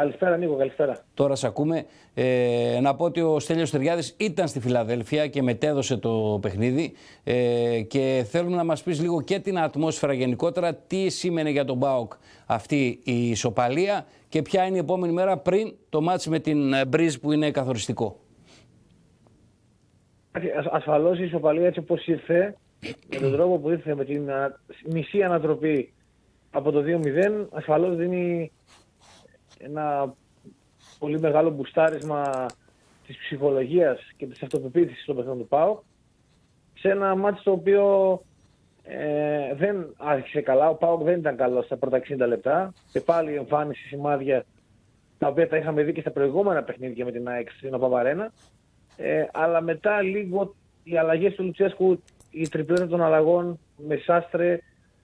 Καλησπέρα Νίκο, καλησπέρα. Τώρα σε ακούμε. Ε, να πω ότι ο Στέλιος Ταιριάδης ήταν στη Φιλαδέλφια και μετέδωσε το παιχνίδι ε, και θέλουμε να μας πεις λίγο και την ατμόσφαιρα γενικότερα, τι σήμαινε για τον ΠΑΟΚ αυτή η ισοπαλία και ποια είναι η επόμενη μέρα πριν το μάτς με την Μπρίζ που είναι καθοριστικό. Ασφαλώς η ισοπαλία έτσι όπως ήρθε, με τον τρόπο που ήρθε με την μισή ανατροπή από το 2-0, ασφαλώς δίνει ένα πολύ μεγάλο μπουστάρισμα της ψυχολογίας και της αυτοπεποίθησης στο παιχνίδι του ΠΑΟ σε ένα μάτι το οποίο ε, δεν άρχισε καλά. Ο ΠΑΟΚ δεν ήταν καλός στα πρώτα 60 λεπτά και πάλι εμφάνιση σημάδια τα οποία τα είχαμε δει και στα προηγούμενα παιχνίδια με την ΑΕΚ στην Οπαβαρένα. Ε, αλλά μετά λίγο οι αλλαγές του Λουτσέσκου, η τριπλέτα των αλλαγών με Σάστρε,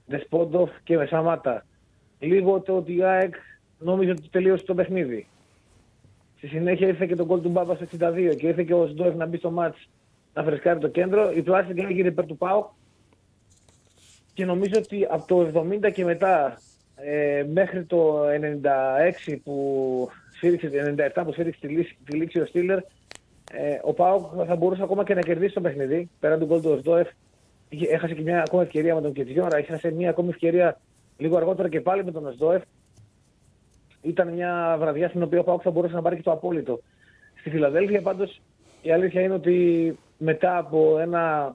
Δεσπόντοφ και με Σαμάτα. Λίγο το ότι η ΑΕΚ νόμιζε ότι τελείωσε το παιχνίδι. Στη συνέχεια ήρθε και το γκολ του Μπάμπα στο 62 και ήρθε και ο Σντόεφ να μπει στο μάτς να φρεσκάρει το κέντρο. Η πλάση έγινε υπέρ του Πάου και νομίζω ότι από το 70 και μετά ε, μέχρι το 96 που σφίριξε, 97 που σφίριξε τη, λύση, τη λήξη ο Στήλερ, ε, ο Πάου θα μπορούσε ακόμα και να κερδίσει το παιχνίδι πέραν του γκολ του Σντόεφ. Έχασε και μια ακόμα ευκαιρία με τον Κετζιόρα, έχασε μια ακόμη ευκαιρία λίγο αργότερα και πάλι με τον Σντόεφ ήταν μια βραδιά στην οποία ο Πάουκ θα μπορούσε να πάρει και το απόλυτο. Στη Φιλαδέλφια πάντως η αλήθεια είναι ότι μετά από ένα.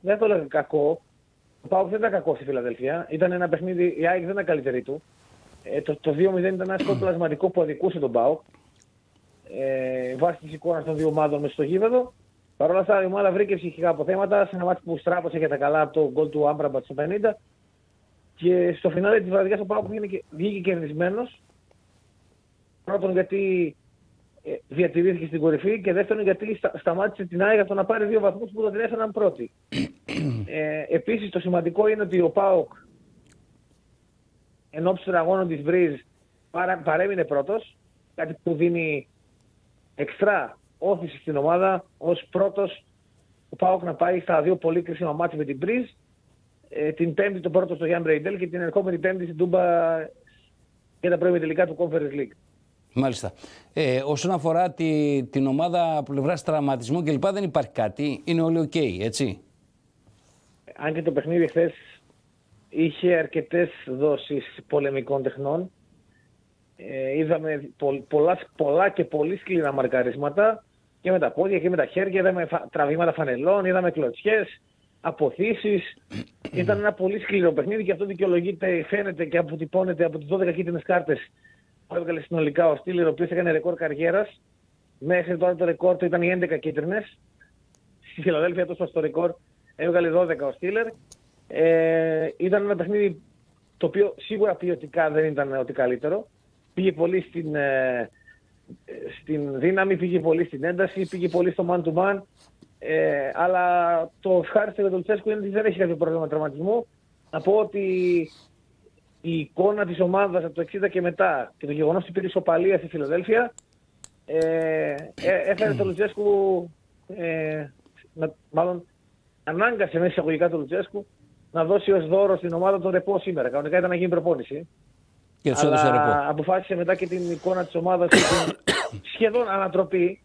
Δεν το έλεγα κακό. Ο Πάουκ δεν ήταν κακός στη Φιλαδέλφια. Ήταν ένα παιχνίδι, η ΑΕΚ δεν ήταν καλύτερη του. Ε, το, το 2-0 ήταν ένα σκορ πλασματικό που αδικούσε τον Πάουκ. Ε, βάσει τη εικόνα των δύο ομάδων μες στο γήπεδο. Παρ' όλα αυτά η ομάδα βρήκε ψυχικά αποθέματα σε ένα μάτι που στράπωσε για τα καλά από το γκολ του Άμπραμπατ στο 50. Και στο φινάλε της βραδιάς ο Πάουκ βγήκε κερδισμένος Πρώτον γιατί ε, διατηρήθηκε στην κορυφή και δεύτερον γιατί σταμάτησε την ΑΕΚ από να πάρει δύο βαθμούς που τον έφεραν πρώτη. ε, επίσης το σημαντικό είναι ότι ο ΠΑΟΚ εν ώψη των αγώνων της Βρύζ παρέμεινε πρώτος, κάτι που δίνει εξτρά ώθηση στην ομάδα ως πρώτος ο ΠΑΟΚ να πάει στα δύο πολύ κρίσιμα ματς με την Μπρίζ. Ε, την πέμπτη το πρώτο στο Γιαν Μπρέιντελ και την ερχόμενη πέμπτη στην Τούμπα για τα προημιτελικά του Conference League. Μάλιστα. Ε, όσον αφορά τη, την ομάδα πλευράς τραυματισμού κλπ. δεν υπάρχει κάτι. Είναι όλοι οκ, έτσι. Αν και το παιχνίδι χθες είχε αρκετές δόσεις πολεμικών τεχνών. Ε, είδαμε πολλά, πολλά και πολύ σκληρά μαρκαρίσματα και με τα πόδια και με τα χέρια. Είδαμε τραβήματα φανελών, είδαμε κλωτσιές, αποθήσεις. Ήταν ένα πολύ σκληρό παιχνίδι και αυτό δικαιολογείται, φαίνεται και αποτυπώνεται από τις 12 κίτρινες κάρτες που έβγαλε συνολικά ο Στήλερ, ο οποίος έκανε ρεκόρ καριέρας. Μέχρι τώρα το ρεκόρ του ήταν οι 11 κίτρινες. Στη Φιλαδέλφια τόσο στο ρεκόρ έβγαλε 12 ο Στήλερ. Ε, ήταν ένα παιχνίδι το οποίο σίγουρα ποιοτικά δεν ήταν ότι καλύτερο. Πήγε πολύ στην, ε, στην δύναμη, πήγε πολύ στην ένταση, πήγε πολύ στο man to man. Ε, αλλά το ευχάριστο για τον Τσέσκου είναι ότι δεν έχει κάποιο πρόβλημα τραυματισμού. Να πω ότι η εικόνα της ομάδας από το 60 και μετά και το γεγονός ότι πήρε ισοπαλία στη Φιλαδέλφια ε, ε, έφερε τον Λουτσέσκου, ε, να, μάλλον ανάγκασε μέσα εισαγωγικά τον Λουτσέσκου να δώσει ως δώρο στην ομάδα τον ρεπό σήμερα. Κανονικά ήταν να γίνει προπόνηση. Και αλλά ρεπό. αποφάσισε μετά και την εικόνα της ομάδας και την σχεδόν ανατροπή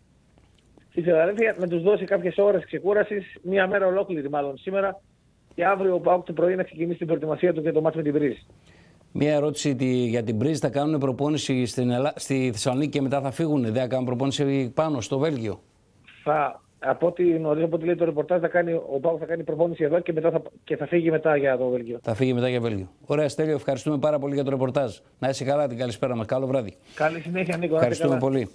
στη Φιλαδέλφια να τους δώσει κάποιες ώρες ξεκούρασης, μία μέρα ολόκληρη μάλλον σήμερα και αύριο ο το πρωί να ξεκινήσει την προετοιμασία του για το μάτι με την Βρύση. Μία ερώτηση για την Πρίζ. Θα κάνουν προπόνηση στην Ελλά... στη Θεσσαλονίκη και μετά θα φύγουν. Δεν θα κάνουν προπόνηση πάνω στο Βέλγιο. Θα, από ό,τι γνωρίζω, από ό,τι λέει το ρεπορτάζ, θα κάνει, ο Πάου θα κάνει προπόνηση εδώ και, μετά θα, και θα φύγει μετά για το Βέλγιο. Θα φύγει μετά για Βέλγιο. Ωραία, Στέλιο, ευχαριστούμε πάρα πολύ για το ρεπορτάζ. Να είσαι καλά την καλησπέρα μας. Καλό βράδυ. Καλή συνέχεια, Νίκο. Ευχαριστούμε πολύ.